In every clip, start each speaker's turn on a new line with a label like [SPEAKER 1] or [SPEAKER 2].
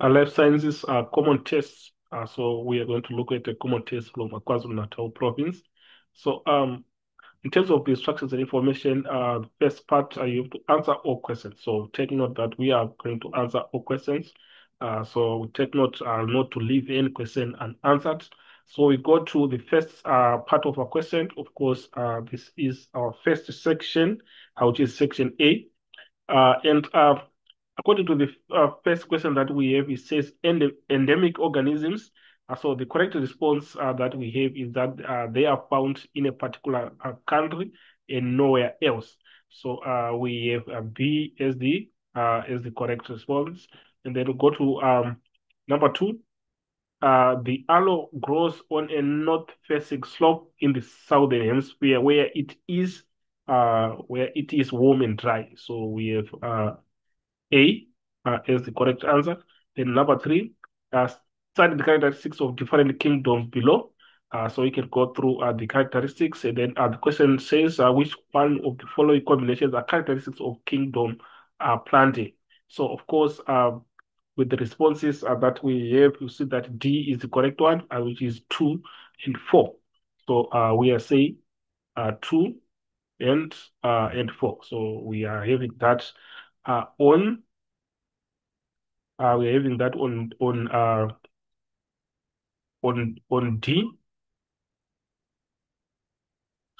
[SPEAKER 1] Our life sciences are common tests. Uh, so we are going to look at the common test from KwaZulu-Natal province. So um, in terms of the instructions and information, uh, first part, uh, you have to answer all questions. So take note that we are going to answer all questions. Uh, so take note uh, not to leave any question unanswered. So we go to the first uh, part of our question. Of course, uh, this is our first section, uh, which is section A. Uh, and uh, according to the uh, first question that we have, it says end endemic organisms. Uh, so the correct response uh, that we have is that uh, they are found in a particular uh, country and nowhere else. So uh, we have B as the as the correct response, and then we go to um, number two. the aloe grows on a north-facing slope in the southern hemisphere, where it is where it is warm and dry. So we have a uh, is the correct answer. Then number three, uh, study the characteristics of different kingdoms below. Uh, so you can go through uh, the characteristics, and then uh, the question says uh, which one of the following combinations are characteristics of kingdom uh, Plantae. So of course, uh, with the responses uh, that we have, you see that D is the correct one, uh, which is two and four. So uh, we are saying uh, two and uh, and four. So we are having that uh, on uh, we're having that on on uh, on on D.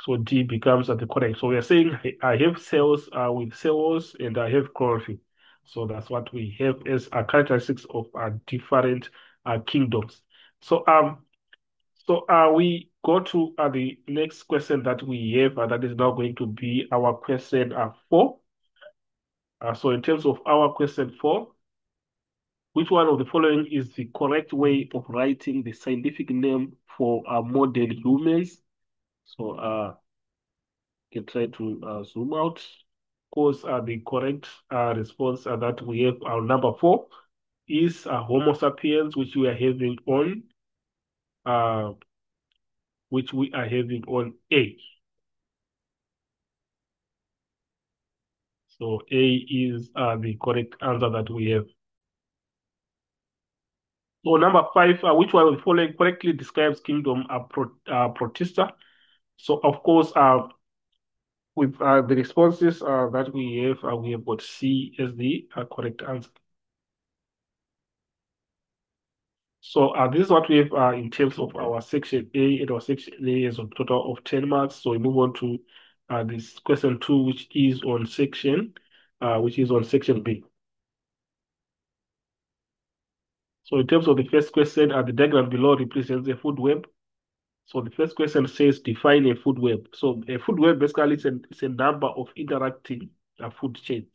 [SPEAKER 1] So D becomes uh, the correct. So we are saying I have cells uh, with cells and I have chlorophyll. So that's what we have as a characteristics of uh, different uh, kingdoms. So um, so uh, we go to uh, the next question that we have, uh, that is now going to be our question uh, four. Uh, so in terms of our question four, which one of the following is the correct way of writing the scientific name for uh, modern humans? So uh, you can try to uh, zoom out. Of course, uh, the correct uh, response uh, that we have, our number four, is uh, Homo sapiens, which we are having on, uh, which we are having on A. So A is uh, the correct answer that we have. So number five, uh, which one of the following correctly describes kingdom uh, pro, uh, protista? So of course, uh, with uh, the responses uh, that we have, uh, we have got C as the uh, correct answer. So uh, this is what we have uh, in terms of our section A, and our section A is a total of 10 marks. So we move on to uh, this question two, which is on section, uh, which is on section B. So in terms of the first question, uh, the diagram below represents a food web. So the first question says define a food web. So a food web basically is a, is a number of interacting uh, food chains.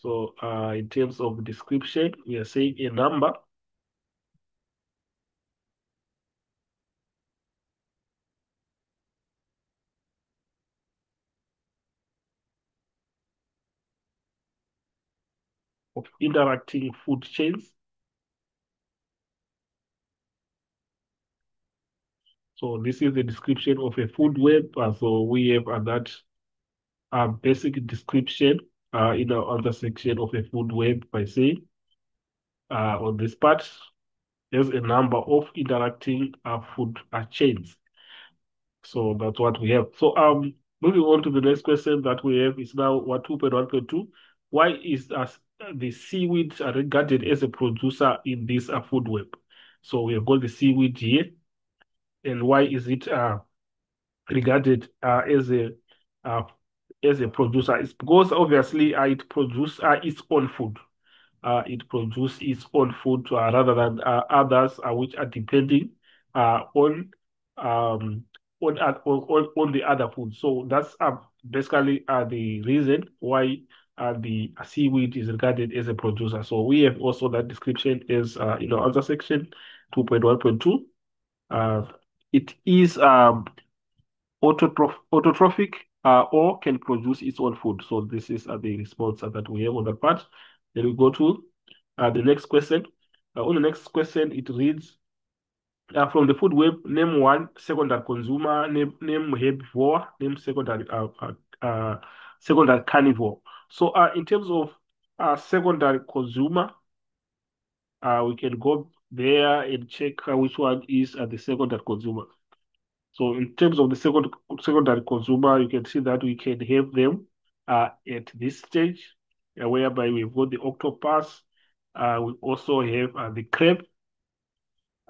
[SPEAKER 1] So uh, in terms of description, we are saying a number of interacting food chains. So this is the description of a food web. Uh, so we have uh, that uh, basic description uh, in our other section of a food web by saying uh, on this part, there's a number of interacting uh, food uh, chains. So that's what we have. So um, moving on to the next question that we have is now what 2.1.2. Why is uh, the seaweed regarded as a producer in this uh, food web? So we have got the seaweed here. And why is it uh, regarded uh, as a uh, as a producer? It's because obviously uh, it produces uh, its own food. Uh, it produces its own food rather than others which are depending on um, on, on on the other food. So that's basically the reason why the seaweed is regarded as a producer. So we have also that description is in our answer section 2.1.2. Uh, it is um, autotroph autotrophic uh, or can produce its own food. So this is uh, the response that we have on that part. Then we go to uh, the next question. Uh, on the next question, it reads, uh, from the food web, name one secondary consumer, name, name herbivore, name secondary uh, secondary carnivore. So in terms of secondary consumer, we can go there and check which one is uh, the secondary consumer. So in terms of the second, secondary consumer, you can see that we can have them uh, at this stage, uh, whereby we've got the octopus, uh, we also have uh, the crab,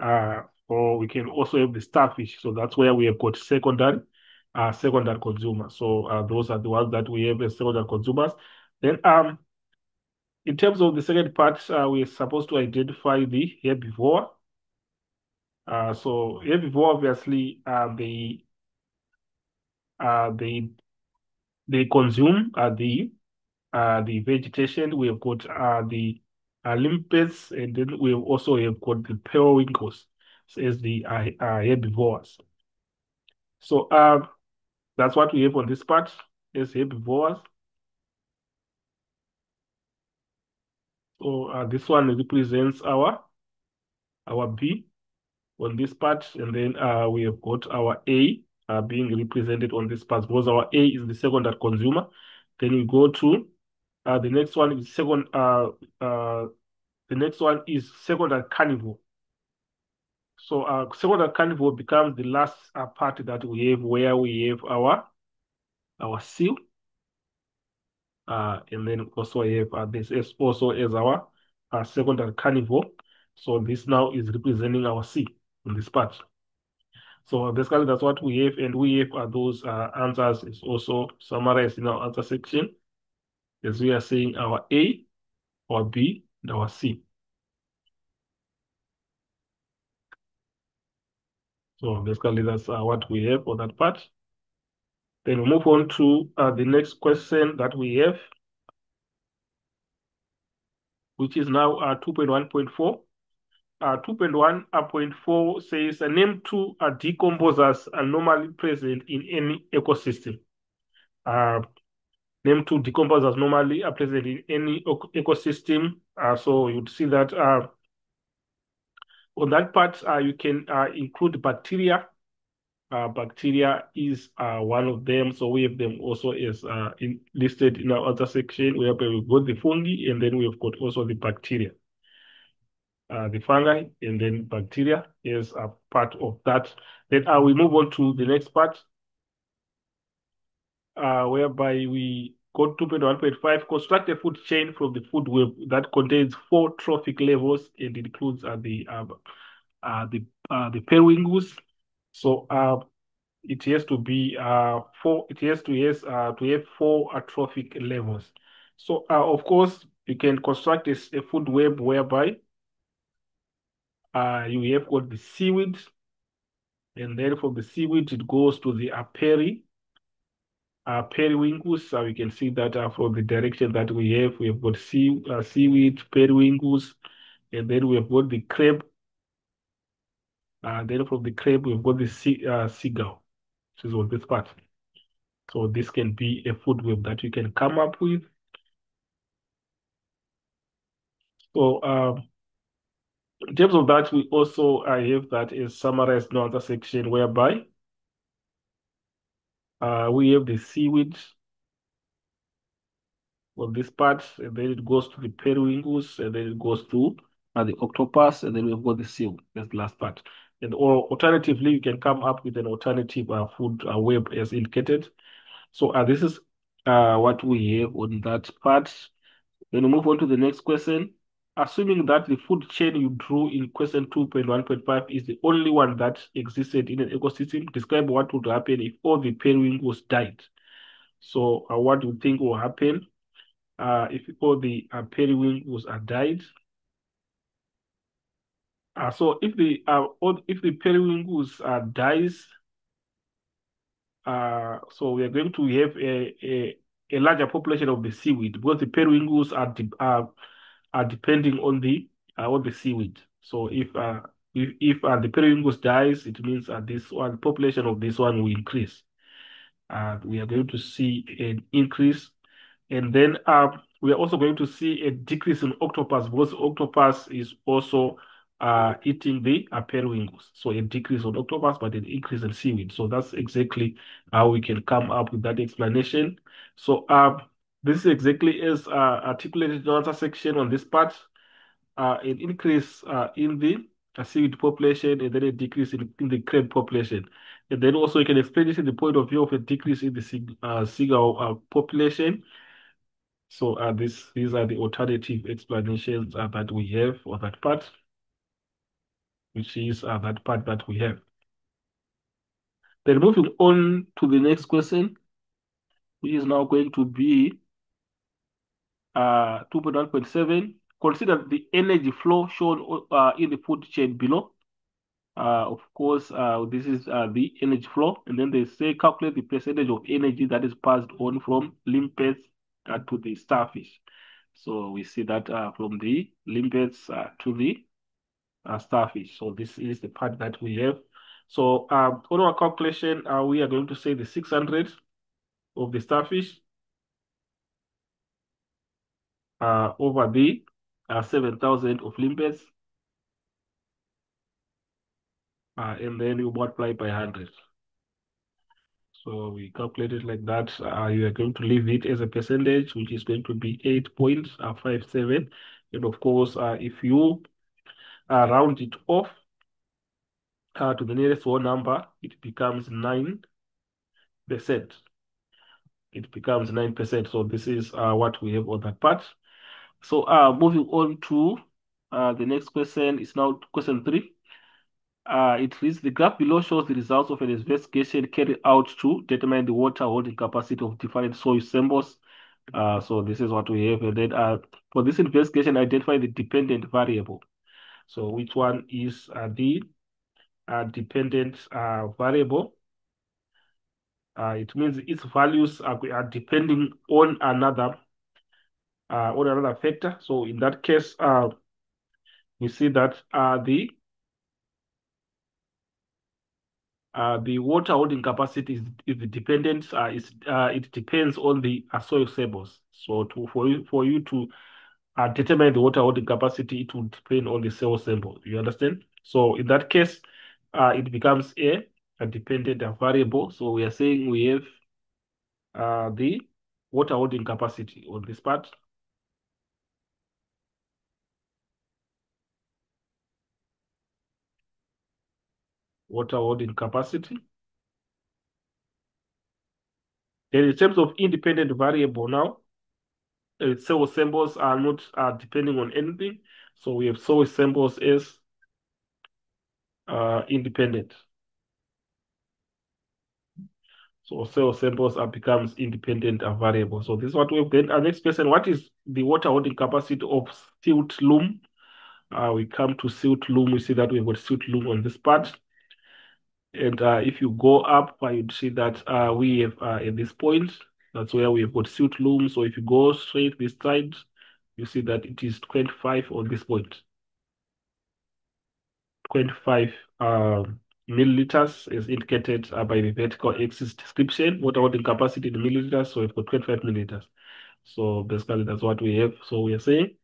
[SPEAKER 1] uh, or we can also have the starfish. So that's where we have got secondary, uh, secondary consumer. So uh, those are the ones that we have as secondary consumers. Then um, in terms of the second part, uh, we're supposed to identify the herbivore. Uh, so herbivore, obviously, uh, they uh, they they consume uh, the uh, the vegetation. We have got uh, the uh, limpets, and then we have also have got the periwinkles as the uh, uh, herbivores. So uh, that's what we have on this part as herbivores. So uh, this one represents our our B on this part, and then uh, we have got our A uh, being represented on this part because our A is the secondary consumer. Then we go to uh, the next one is second. Uh, uh, the next one is secondary carnivore. So uh, secondary carnivore becomes the last uh, part that we have where we have our our seal. Uh, and then also have uh, this is also as our uh, secondary carnivore. So this now is representing our C in this part. So basically that's what we have, and we have uh, those uh, answers is also summarized in our answer section, as we are saying our A, our B, and our C. So basically that's uh, what we have for that part. Then we move on to uh, the next question that we have, which is now uh, 2.1.4. Uh, 2.1.4 says uh, name two uh, decomposers are normally present in any ecosystem. Uh, name two decomposers normally are present in any ecosystem. Uh, so you'd see that uh, on that part, uh, you can uh, include bacteria. Uh, bacteria is uh, one of them. So we have them also as uh, in, listed in our other section where we've got the fungi and then we've got also the bacteria. The fungi and then bacteria is a part of that. Then uh, we move on to the next part, whereby we go to 2.1.5, construct a food chain from the food web that contains four trophic levels and includes uh, the uh, uh, the uh, the periwinkles. So uh, it has to be uh, four. It has to yes uh, to have four uh, trophic levels. So uh, of course you can construct a, a food web whereby uh, you have got the seaweed, and then from the seaweed it goes to the aperi, peri, uh, periwinkles. So we can see that uh, from the direction that we have, we have got sea, uh, seaweed, periwinkles, and then we have got the crab. Uh, then from the crab, we've got the sea, uh, seagull, which is on this part. So this can be a food web that you can come up with. So um, in terms of that, we also uh, have that is summarized in another section whereby uh, we have the seaweed on this part, and then it goes to the periwinkles, and then it goes to uh, the octopus, and then we've got the seal. That's the last part. And or alternatively, you can come up with an alternative uh, food uh, web as indicated. So uh, this is uh, what we have on that part. Then we move on to the next question. Assuming that the food chain you drew in question 2.1.5 is the only one that existed in an ecosystem, describe what would happen if all the periwinkles died. So uh, what do you think will happen uh, if all the uh, periwinkles are died? Uh, so if the uh, if the periwinkles uh, dies, uh, so we are going to have a, a, a larger population of the seaweed because the periwinkles are de are, are depending on the uh, on the seaweed. So if uh, if, if uh, the periwinkles dies, it means uh, this one population of this one will increase. Uh, we are going to see an increase, and then uh, we are also going to see a decrease in octopus because octopus is also uh, eating the uh, periwinkles. So a decrease on octopus, but an increase in seaweed. So that's exactly how we can come up with that explanation. So uh, this exactly is uh, articulated in the answer section on this part. uh, an increase uh, in the seaweed population and then a decrease in, in the crab population. And then also you can explain this in the point of view of a decrease in the sig uh, seagull uh, population. So uh, this, these are the alternative explanations uh, that we have for that part, which is uh, that part that we have. Then moving on to the next question, which is now going to be uh, 2.1.7. Consider the energy flow shown uh, in the food chain below. Uh, of course, uh, this is uh, the energy flow, and then they say calculate the percentage of energy that is passed on from limpets uh, to the starfish. So we see that uh, from the limpets uh, to the uh, starfish. So this is the part that we have. So um, on our calculation, uh, we are going to say the 600 of the starfish uh, over the uh, 7,000 of limpets. Uh, and then you multiply by 100. So we calculate it like that. Uh, you are going to leave it as a percentage, which is going to be 8.57. And of course, uh, if you uh, round it off uh, to the nearest whole number, it becomes 9%. It becomes 9%. So this is uh, what we have on that part. So uh, moving on to uh, the next question is now question three. Uh, it reads the graph below shows the results of an investigation carried out to determine the water holding capacity of different soil samples. Uh, so this is what we have. And then uh, for this investigation, identify the dependent variable. So which one is uh, the uh, dependent uh, variable? Uh, it means its values are, are depending on another uh, on another factor. So in that case, uh, we see that uh, the uh, the water holding capacity is, is dependent. Uh, is uh, it depends on the uh, soil samples. So to for you for you to uh, determine the water holding capacity, it would depend on the soil sample. You understand? So in that case, uh, it becomes a, a dependent variable. So we are saying we have uh, the water holding capacity on this part. Water holding capacity. Then in terms of independent variable now, uh, soil samples are not uh, depending on anything. So we have soil samples as uh, independent. So soil samples are becomes independent and variable. So this is what we've then our next question, what is the water holding capacity of silt loam? Uh, we come to silt loam, we see that we've got silt loam on this part. And uh, if you go up, uh, you'd see that uh, we have uh, at this point, that's where we've got silt loam. So if you go straight this side, you see that it is 25 on this point. 25 um, milliliters is indicated uh, by the vertical axis description. What about the capacity in milliliters, so we've got 25 milliliters. So basically that's what we have. So we are saying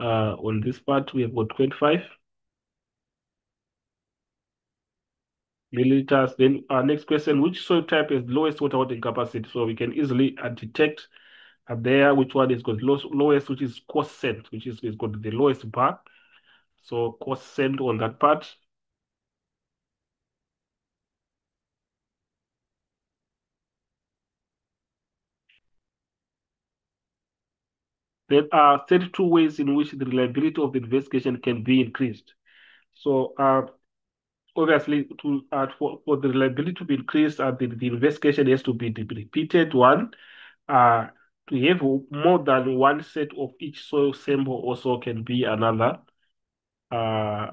[SPEAKER 1] uh, on this part, we have got 25 milliliters. Then our next question, which soil type is lowest water holding capacity? So we can easily detect there which one is got lowest, lowest which is sand, which is, is got the lowest bar. So sand on that part. There are 32 ways in which the reliability of the investigation can be increased. So uh, obviously, to uh, for, for the reliability to be increased, uh, the, the investigation has to be the repeated. One, uh, to have more than one set of each soil sample also can be another uh,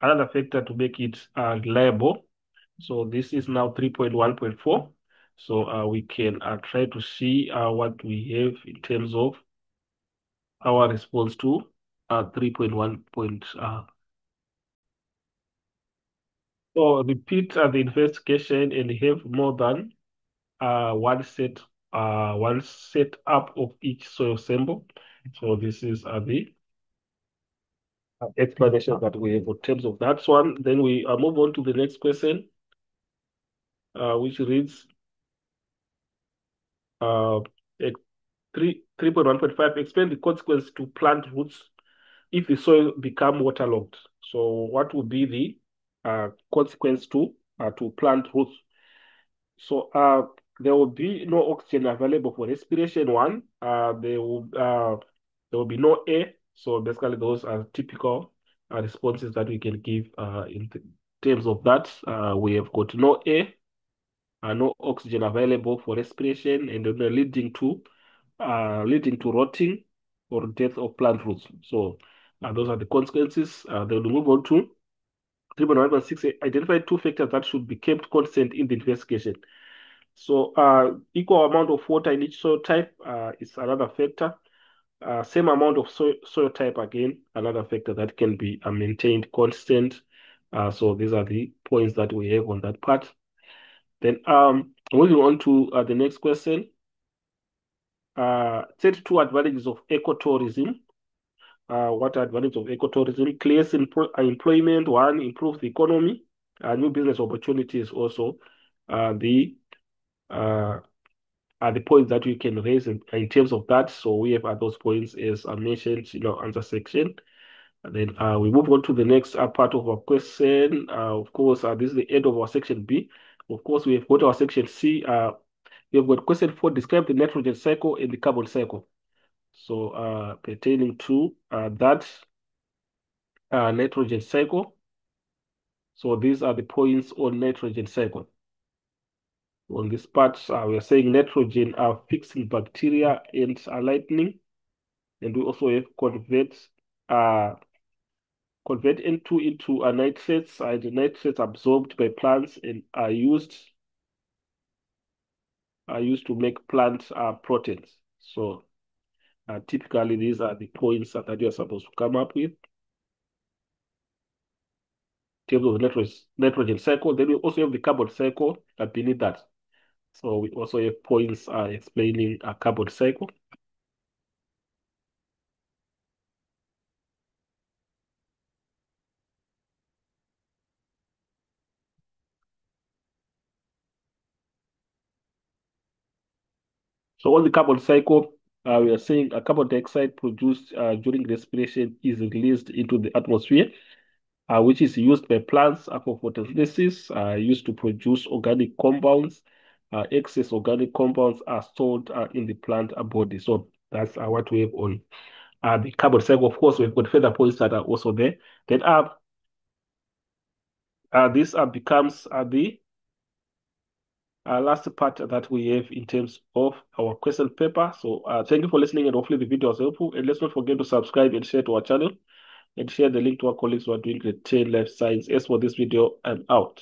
[SPEAKER 1] another factor to make it uh, reliable. So this is now 3.1.4. So uh, we can uh, try to see uh, what we have in terms of our response to uh, 3.1 point. Uh, so repeat uh, the investigation and have more than uh, one set uh, one set up of each soil sample. So this is uh, the explanation that we have in terms of that one. Then we uh, move on to the next question, uh, which reads uh, 3, 3.1.5, explain the consequence to plant roots if the soil become waterlogged, so what would be the uh, consequence to uh, to plant roots? So uh, there will be no oxygen available for respiration. One, uh, there will uh, there will be no air. So basically, those are typical uh, responses that we can give uh, in terms of that. Uh, we have got no air, uh, no oxygen available for respiration, and then leading to uh, leading to rotting or death of plant roots. So uh, those are the consequences. Uh, then we move on to 3.1.6 identified two factors that should be kept constant in the investigation. So uh, equal amount of water in each soil type uh, is another factor. Uh, same amount of soil, soil type again, another factor that can be uh, maintained constant. Uh, so these are the points that we have on that part. Then um, moving on to uh, the next question. Uh, 32 advantages of ecotourism. Uh, what are advantages of ecotourism? Creates employment, one, improves the economy, uh, new business opportunities also. Uh, the uh, are the points that we can raise in, in terms of that. So we have at those points as I mentioned in our answer section. And then uh, we move on to the next uh, part of our question. Uh, of course, uh, this is the end of our section B. Of course, we have got our section C. Uh, we have got question four, describe the nitrogen cycle and the carbon cycle. So uh, pertaining to uh, that uh, nitrogen cycle. So these are the points on nitrogen cycle. On this part, uh, we are saying nitrogen are fixing bacteria and are lightening. And we also have convert uh, convert N2 into a nitrates, and the nitrates absorbed by plants and are used are used to make plant uh, proteins. So uh, typically, these are the points that you're supposed to come up with. Terms of nitrogen, nitrogen cycle, then we also have the carbon cycle that beneath that. So we also have points uh, explaining a carbon cycle. So on the carbon cycle, uh, we are saying a carbon dioxide produced uh, during respiration is released into the atmosphere, uh, which is used by plants for photosynthesis, uh, used to produce organic compounds. Uh, excess organic compounds are stored in the plant body. So that's what we have on the carbon cycle. Of course, we've got further points that are also there. Then uh, this becomes the uh, last part that we have in terms of our question paper. So uh, thank you for listening and hopefully the video was helpful. And let's not forget to subscribe and share to our channel and share the link to our colleagues who are doing the 10 life science. As for this video, I'm out.